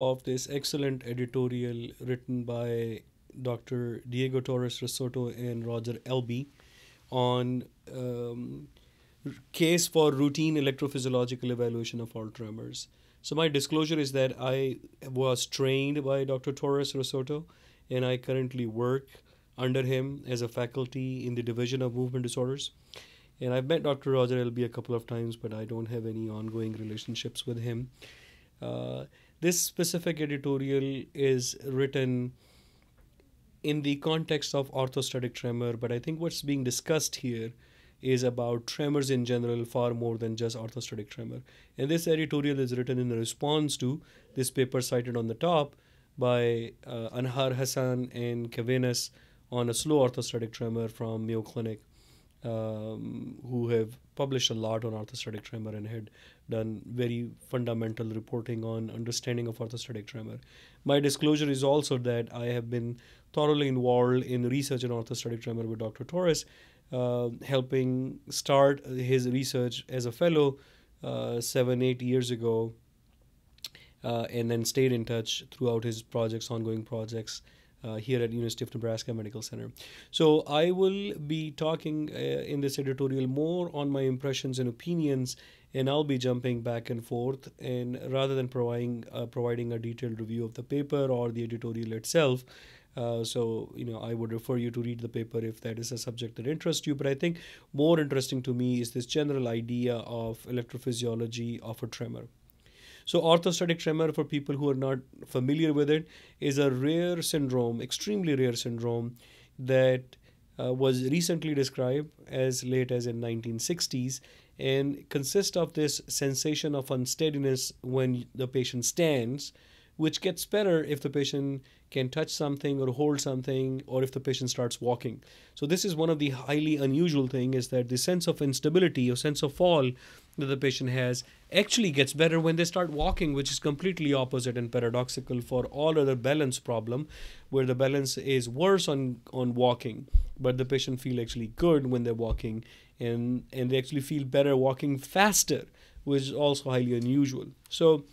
of this excellent editorial written by Dr. Diego Torres Russotto and Rodger Elble on um, case for routine electrophysiological evaluation of all tremors. So my disclosure is that I was trained by Dr. Torres Russotto and I currently work under him as a faculty in the Division of Movement Disorders. And I've met Dr. Rodger Elble a couple of times, but I don't have any ongoing relationships with him. Uh, this specific editorial is written in the context of orthostatic tremor, but I think what's being discussed here is about tremors in general far more than just orthostatic tremor. And this editorial is written in response to this paper cited on the top by uh, Anhar Hassan and Cavenas on a slow orthostatic tremor from Mayo Clinic, um, who have published a lot on orthostatic tremor and had done very fundamental reporting on understanding of orthostatic tremor. My disclosure is also that I have been thoroughly involved in research on orthostatic tremor with Dr. Torres, uh, helping start his research as a fellow uh, seven, eight years ago, uh, and then stayed in touch throughout his projects, ongoing projects. Uh, here at University of Nebraska Medical Center. So I will be talking uh, in this editorial more on my impressions and opinions, and I'll be jumping back and forth. And rather than providing uh, providing a detailed review of the paper or the editorial itself, uh, so you know, I would refer you to read the paper if that is a subject that interests you. But I think more interesting to me is this general idea of electrophysiology of a tremor. So orthostatic tremor, for people who are not familiar with it, is a rare syndrome, extremely rare syndrome that uh, was recently described as late as in 1960s and consists of this sensation of unsteadiness when the patient stands which gets better if the patient can touch something or hold something or if the patient starts walking. So this is one of the highly unusual thing is that the sense of instability or sense of fall that the patient has actually gets better when they start walking which is completely opposite and paradoxical for all other balance problem where the balance is worse on on walking but the patient feel actually good when they're walking and and they actually feel better walking faster which is also highly unusual so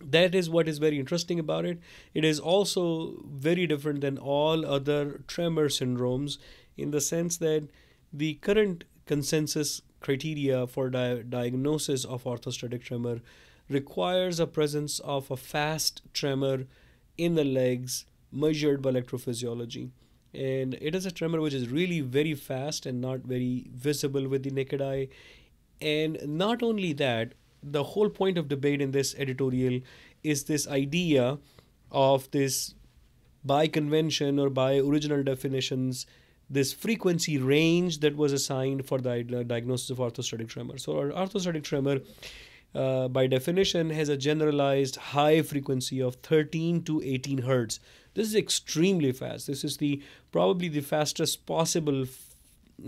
that is what is very interesting about it. It is also very different than all other tremor syndromes in the sense that the current consensus criteria for di- diagnosis of orthostatic tremor requires a presence of a fast tremor in the legs measured by electrophysiology. And it is a tremor which is really very fast and not very visible with the naked eye. And not only that, the whole point of debate in this editorial is this idea of this by convention or by original definitions this frequency range that was assigned for the diagnosis of orthostatic tremor so orthostatic tremor uh, by definition has a generalized high frequency of 13 to 18 hertz this is extremely fast this is the probably the fastest possible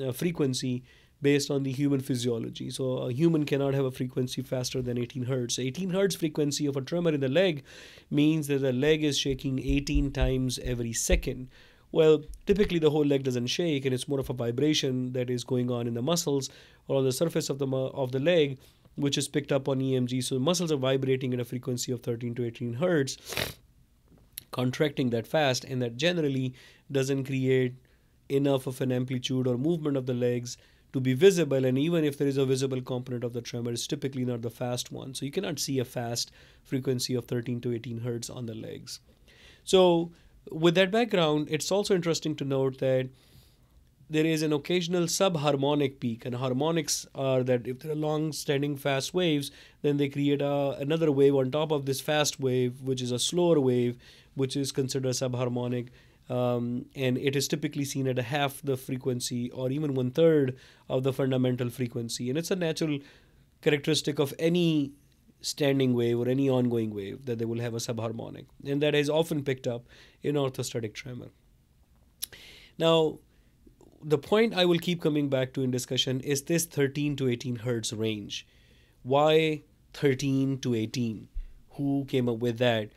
uh, frequency based on the human physiology. So a human cannot have a frequency faster than 18 hertz. 18 hertz frequency of a tremor in the leg means that the leg is shaking 18 times every second. Well, typically the whole leg doesn't shake, and it's more of a vibration that is going on in the muscles or on the surface of the of the leg, which is picked up on EMG. So muscles are vibrating at a frequency of 13 to 18 hertz, contracting that fast, and that generally doesn't create enough of an amplitude or movement of the legs to be visible. And even if there is a visible component of the tremor it's typically not the fast one. So you cannot see a fast frequency of 13 to 18 hertz on the legs. So with that background it's also interesting to note that there is an occasional subharmonic peak and harmonics are that if there are long standing fast waves then they create a, another wave on top of this fast wave which is a slower wave which is considered subharmonic um, and it is typically seen at a half the frequency or even one third of the fundamental frequency. And it's a natural characteristic of any standing wave or any ongoing wave that they will have a subharmonic, and that is often picked up in orthostatic tremor. Now, the point I will keep coming back to in discussion is this 13 to 18 hertz range. Why 13 to 18? Who came up with that?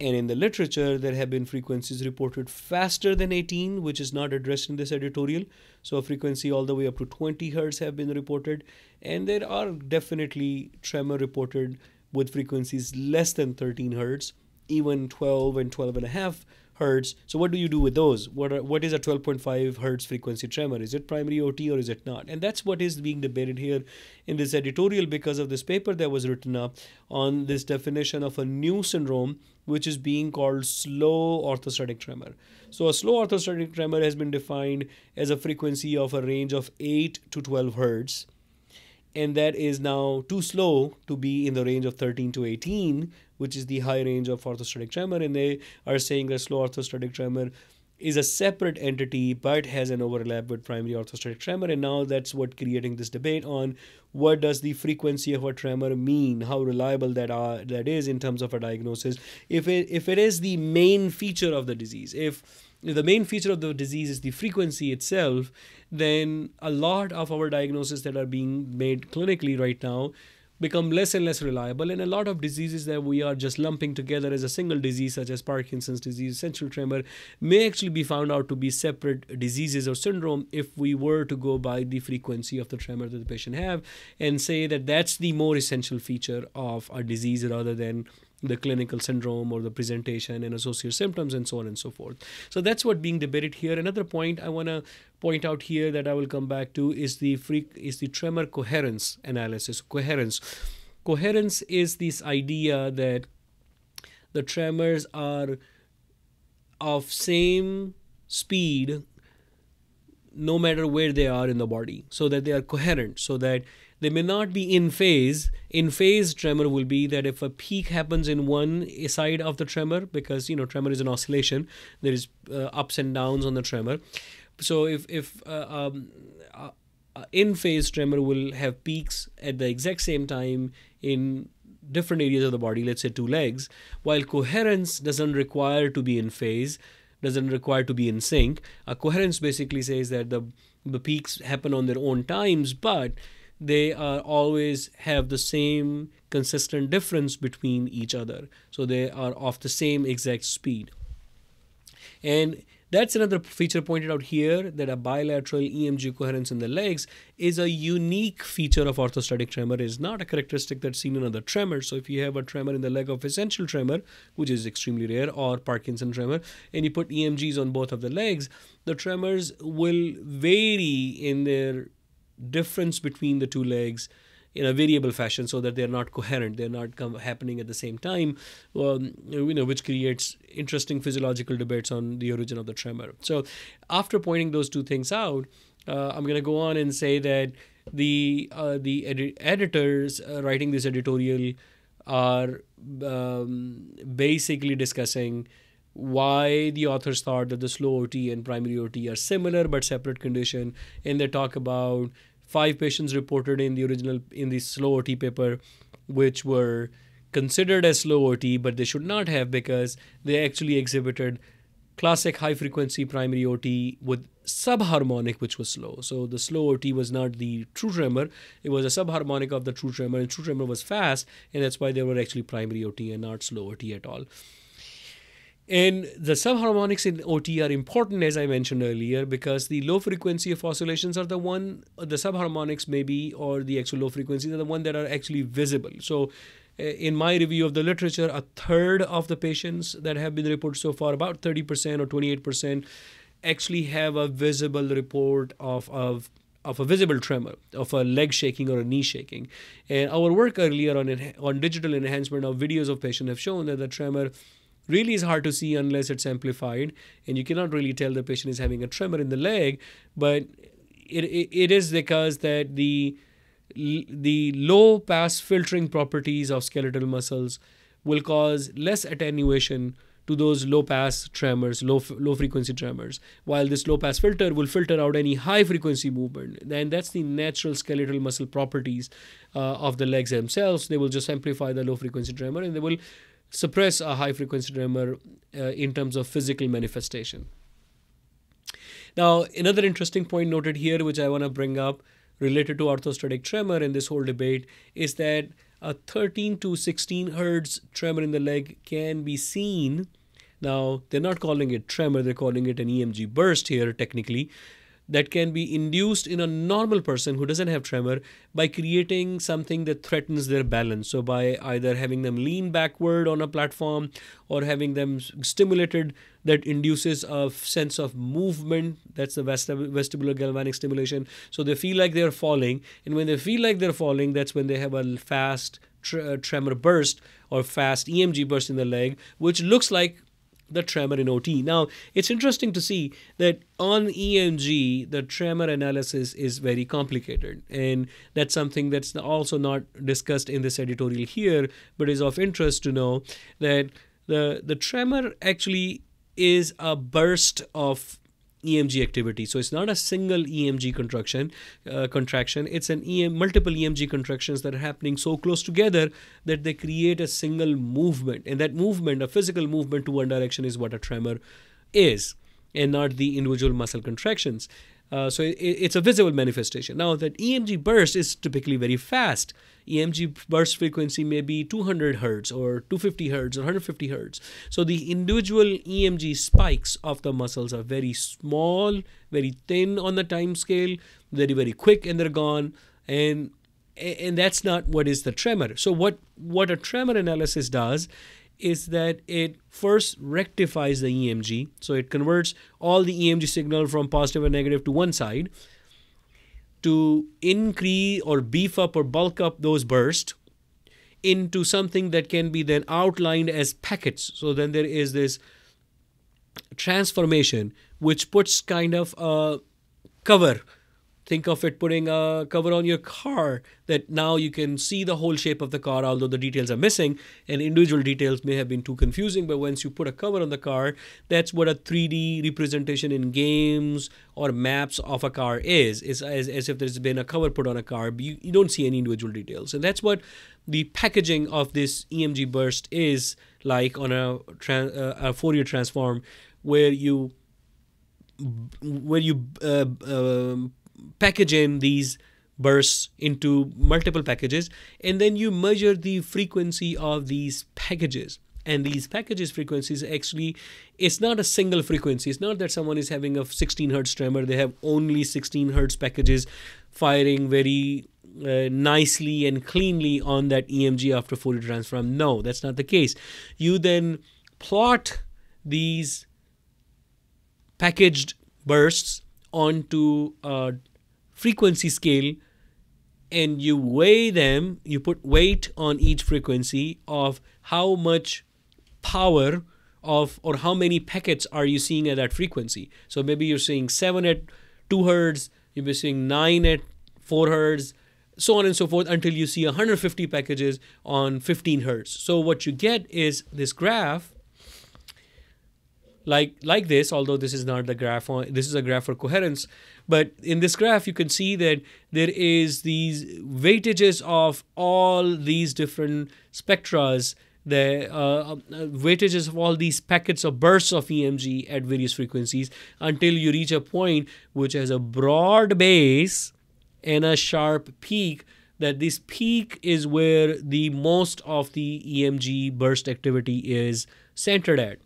And in the literature, there have been frequencies reported faster than 18, which is not addressed in this editorial. So, a frequency all the way up to 20 hertz have been reported. And there are definitely tremor reported with frequencies less than 13 hertz, even 12 and 12 and a half hertz. So what do you do with those? What are, what is a 12.5 hertz frequency tremor? Is it primary OT or is it not? And that's what is being debated here in this editorial because of this paper that was written up on this definition of a new syndrome which is being called slow orthostatic tremor. So a slow orthostatic tremor has been defined as a frequency of a range of 8 to 12 hertz and that is now too slow to be in the range of 13 to 18 which is the high range of orthostatic tremor and they are saying that slow orthostatic tremor is a separate entity but has an overlap with primary orthostatic tremor and now that's what creating this debate on what does the frequency of a tremor mean how reliable that are that is in terms of a diagnosis. If it if it is the main feature of the disease if the main feature of the disease is the frequency itself then a lot of our diagnoses that are being made clinically right now become less and less reliable. And a lot of diseases that we are just lumping together as a single disease such as parkinson's disease essential tremor may actually be found out to be separate diseases or syndrome if we were to go by the frequency of the tremor that the patient have and say that that's the more essential feature of a disease rather than the clinical syndrome or the presentation and associated symptoms and so on and so forth. So that's what being debated here. Another point I want to point out here that I will come back to is the free, is the tremor coherence analysis. Coherence. Coherence is this idea that the tremors are of same speed no matter where they are in the body so that they are coherent so that they may not be in phase. In phase tremor will be that if a peak happens in one side of the tremor, because you know tremor is an oscillation, there is uh, ups and downs on the tremor. So if if uh, um, uh, uh in phase tremor will have peaks at the exact same time in different areas of the body, let's say two legs, while coherence doesn't require to be in phase, doesn't require to be in sync. A coherence basically says that the the peaks happen on their own times, but they are always have the same consistent difference between each other. So they are of the same exact speed. And that's another feature pointed out here that a bilateral EMG coherence in the legs is a unique feature of orthostatic tremor. It is not a characteristic that's seen in other tremors. So if you have a tremor in the leg of essential tremor, which is extremely rare, or Parkinson tremor, and you put EMGs on both of the legs, the tremors will vary in their difference between the two legs in a variable fashion so that they're not coherent they're not happening at the same time um, you know which creates interesting physiological debates on the origin of the tremor. So after pointing those two things out uh, i'm going to go on and say that the uh, the edi- editors uh, writing this editorial are um, basically discussing why the authors thought that the slow OT and primary OT are similar but separate condition and they talk about five patients reported in the original in the slow OT paper which were considered as slow OT but they should not have because they actually exhibited classic high frequency primary OT with subharmonic which was slow. So the slow OT was not the true tremor. It was a subharmonic of the true tremor and true tremor was fast and that's why they were actually primary OT and not slow OT at all and the subharmonics in OT are important, as I mentioned earlier, because the low frequency of oscillations are the one, the subharmonics maybe, or the actual low frequencies are the one that are actually visible. So, uh, in my review of the literature, a third of the patients that have been reported so far, about 30% or 28%, actually have a visible report of, of of a visible tremor, of a leg shaking or a knee shaking. And our work earlier on on digital enhancement of videos of patients have shown that the tremor really is hard to see unless it's amplified and you cannot really tell the patient is having a tremor in the leg but it, it, it is because that the the low pass filtering properties of skeletal muscles will cause less attenuation to those low pass tremors, low low frequency tremors, while this low pass filter will filter out any high frequency movement. And that's the natural skeletal muscle properties uh, of the legs themselves. They will just amplify the low frequency tremor and they will suppress a high frequency tremor uh, in terms of physical manifestation. Now, another interesting point noted here, which I want to bring up related to orthostatic tremor in this whole debate, is that a 13 to 16 hertz tremor in the leg can be seen. Now, they're not calling it tremor, they're calling it an EMG burst here, technically. That can be induced in a normal person who doesn't have tremor by creating something that threatens their balance. So, by either having them lean backward on a platform or having them stimulated that induces a sense of movement. That's the vestibular galvanic stimulation. So, they feel like they're falling. And when they feel like they're falling, that's when they have a fast uh, tremor burst or fast EMG burst in the leg, which looks like the tremor in OT. Now, it's interesting to see that on EMG, the tremor analysis is very complicated. And that's something that's also not discussed in this editorial here, but is of interest to know that the, the tremor actually is a burst of EMG activity. So it's not a single EMG contraction. Uh, contraction. It's an EM, multiple EMG contractions that are happening so close together that they create a single movement. And that movement, a physical movement to one direction, is what a tremor is, and not the individual muscle contractions. Uh, so it, it's a visible manifestation. Now that EMG burst is typically very fast. EMG burst frequency may be 200 hertz or 250 hertz or 150 hertz. So the individual EMG spikes of the muscles are very small, very thin on the time scale, very very quick, and they're gone. And and that's not what is the tremor. So what what a tremor analysis does is that it first rectifies the EMG. So it converts all the EMG signal from positive and negative to one side to increase or beef up or bulk up those bursts into something that can be then outlined as packets. So then there is this transformation which puts kind of a cover think of it putting a cover on your car that now you can see the whole shape of the car although the details are missing and individual details may have been too confusing but once you put a cover on the car that's what a 3d representation in games or maps of a car is. Is as, as if there's been a cover put on a car you, you don't see any individual details. And that's what the packaging of this emg burst is like on a, uh, a fourier transform where you where you uh, uh, package in these bursts into multiple packages and then you measure the frequency of these packages and these packages frequencies actually it's not a single frequency it's not that someone is having a 16 hertz tremor they have only 16 hertz packages firing very uh, nicely and cleanly on that EMG after Fourier transform. No, that's not the case. You then plot these packaged bursts onto a frequency scale and you weigh them, you put weight on each frequency of how much power of or how many packets are you seeing at that frequency. So maybe you're seeing 7 at 2 hertz, you'll be seeing 9 at 4 hertz, so on and so forth until you see 150 packages on 15 hertz. So what you get is this graph like like this although this is not the graph on this is a graph for coherence but in this graph you can see that there is these weightages of all these different spectras the uh, uh, weightages of all these packets of bursts of EMG at various frequencies until you reach a point which has a broad base and a sharp peak that this peak is where the most of the EMG burst activity is centered at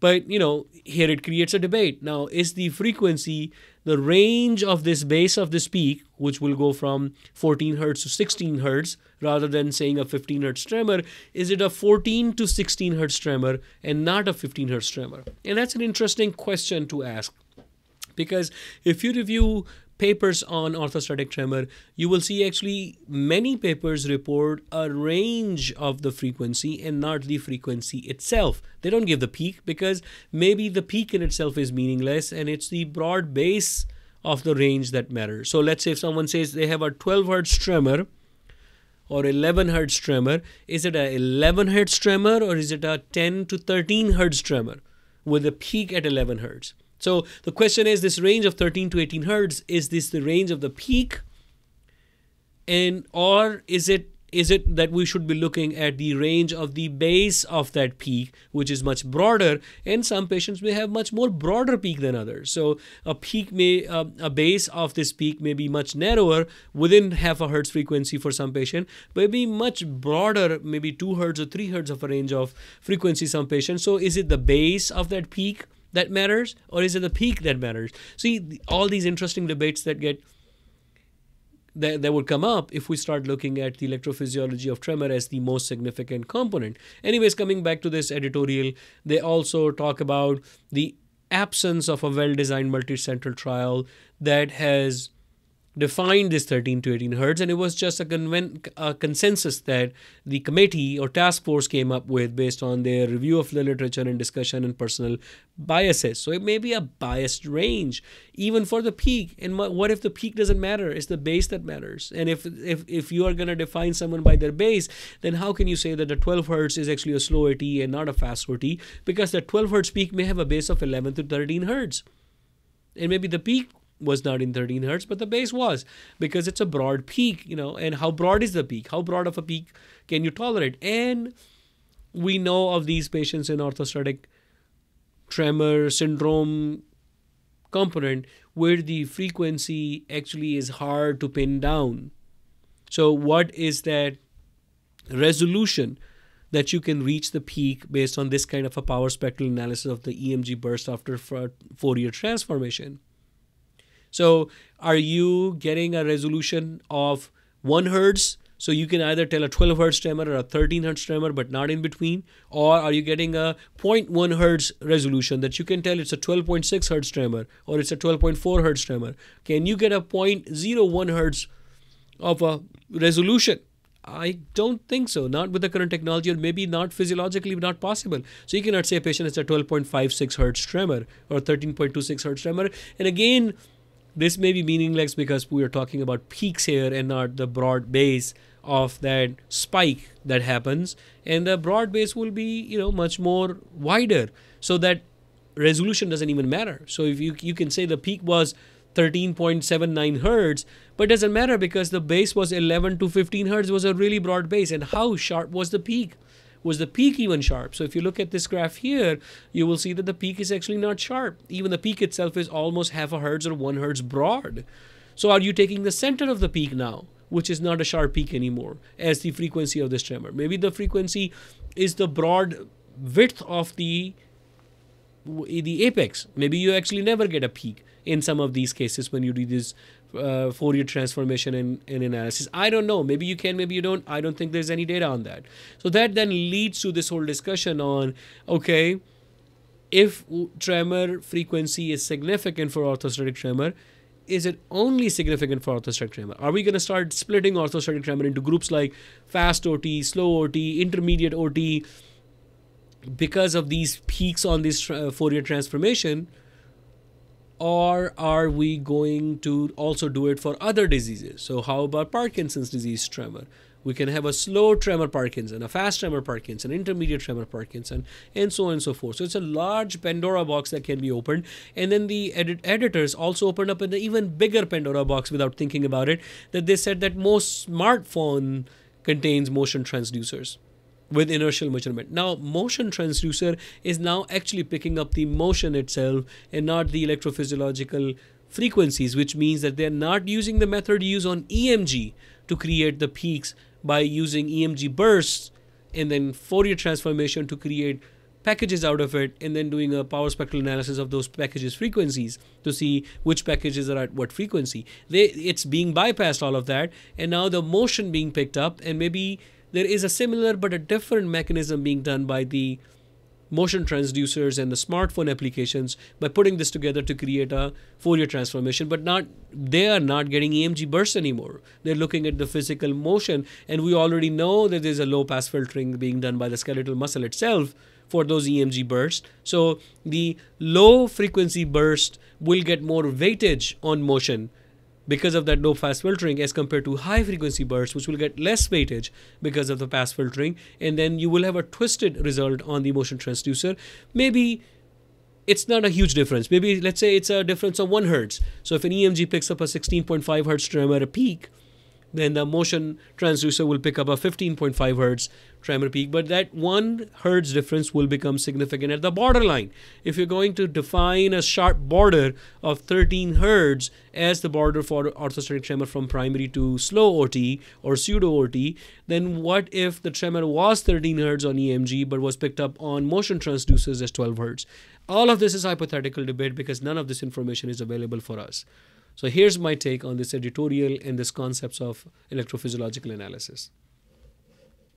but you know, here it creates a debate. Now, is the frequency the range of this base of this peak, which will go from 14 hertz to 16 hertz, rather than saying a 15 hertz tremor, is it a 14 to 16 hertz tremor and not a 15 hertz tremor? And that's an interesting question to ask. Because if you review papers on orthostatic tremor, you will see actually many papers report a range of the frequency and not the frequency itself. They don't give the peak because maybe the peak in itself is meaningless and it's the broad base of the range that matters. So let's say if someone says they have a 12 hertz tremor or 11 hertz tremor, is it a 11 hertz tremor or is it a 10 to 13 hertz tremor with a peak at 11 hertz? So the question is this range of 13 to 18 hertz, is this the range of the peak? And or is it is it that we should be looking at the range of the base of that peak, which is much broader, and some patients may have much more broader peak than others. So a peak may, uh, a base of this peak may be much narrower within half a hertz frequency for some patient, but be much broader, maybe two hertz or three hertz of a range of frequency some patients. So is it the base of that peak? That matters or is it the peak that matters? See, all these interesting debates that get that, that would come up if we start looking at the electrophysiology of tremor as the most significant component. Anyways, coming back to this editorial, they also talk about the absence of a well designed multi-central trial that has defined this 13 to 18 hertz and it was just a, conven- a, consensus that the committee or task force came up with based on their review of the literature and discussion and personal biases. So it may be a biased range even for the peak. And what if the peak doesn't matter? It's the base that matters. And if if, if you are going to define someone by their base then how can you say that the 12 hertz is actually a slow AT and not a fast OT because the 12 hertz peak may have a base of 11 to 13 hertz. And maybe the peak was not in 13 hertz, but the base was because it's a broad peak, you know. And how broad is the peak? How broad of a peak can you tolerate? And we know of these patients in orthostatic tremor syndrome component where the frequency actually is hard to pin down. So, what is that resolution that you can reach the peak based on this kind of a power spectral analysis of the EMG burst after Fourier transformation? So are you getting a resolution of 1 hertz? So you can either tell a 12 hertz tremor or a 13 hertz tremor, but not in between. Or are you getting a 0.1 hertz resolution that you can tell it's a 12.6 hertz tremor or it's a 12.4 hertz tremor? Can you get a 0.01 hertz of a resolution? I don't think so. Not with the current technology, or maybe not physiologically not possible. So you cannot say a patient is a 12.56 hertz tremor or 13.26 hertz tremor. And again, this may be meaningless because we are talking about peaks here and not the broad base of that spike that happens. And the broad base will be you know much more wider. So that resolution doesn't even matter. So if you you can say the peak was 13.79 hertz but it doesn't matter because the base was 11 to 15 hertz was a really broad base. And how sharp was the peak was the peak even sharp? So if you look at this graph here, you will see that the peak is actually not sharp. Even the peak itself is almost half a hertz or one hertz broad. So are you taking the center of the peak now, which is not a sharp peak anymore, as the frequency of this tremor? Maybe the frequency is the broad width of the the apex. Maybe you actually never get a peak in some of these cases when you do this uh, Fourier transformation and, and analysis. I don't know. Maybe you can, maybe you don't. I don't think there's any data on that. So that then leads to this whole discussion on okay, if tremor frequency is significant for orthostatic tremor, is it only significant for orthostatic tremor? Are we going to start splitting orthostatic tremor into groups like fast OT, slow OT, intermediate OT because of these peaks on this uh, Fourier transformation? Or are we going to also do it for other diseases? So, how about Parkinson's disease tremor? We can have a slow tremor Parkinson, a fast tremor Parkinson, intermediate tremor Parkinson, and so on and so forth. So, it's a large Pandora box that can be opened. And then the edit- editors also opened up an even bigger Pandora box without thinking about it, that they said that most smartphone contains motion transducers with inertial measurement. Now, motion transducer is now actually picking up the motion itself and not the electrophysiological frequencies, which means that they're not using the method used on EMG to create the peaks by using EMG bursts and then Fourier transformation to create packages out of it and then doing a power spectral analysis of those packages frequencies to see which packages are at what frequency they it's being bypassed all of that and now the motion being picked up and maybe there is a similar but a different mechanism being done by the motion transducers and the smartphone applications by putting this together to create a Fourier transformation but not they are not getting EMG bursts anymore. They're looking at the physical motion and we already know that there's a low pass filtering being done by the skeletal muscle itself for those EMG bursts. So the low frequency burst will get more weightage on motion because of that low pass filtering as compared to high frequency bursts which will get less weightage because of the pass filtering. And then you will have a twisted result on the motion transducer. Maybe it's not a huge difference. Maybe let's say it's a difference of 1 hertz. So if an emg picks up a 16.5 hertz tremor at a peak then the motion transducer will pick up a 15.5 hertz tremor peak, but that one hertz difference will become significant at the borderline. If you're going to define a sharp border of 13 hertz as the border for orthostatic tremor from primary to slow OT or pseudo OT, then what if the tremor was 13 hertz on EMG but was picked up on motion transducers as 12 hertz? All of this is hypothetical debate because none of this information is available for us. So here's my take on this editorial and this concepts of electrophysiological analysis.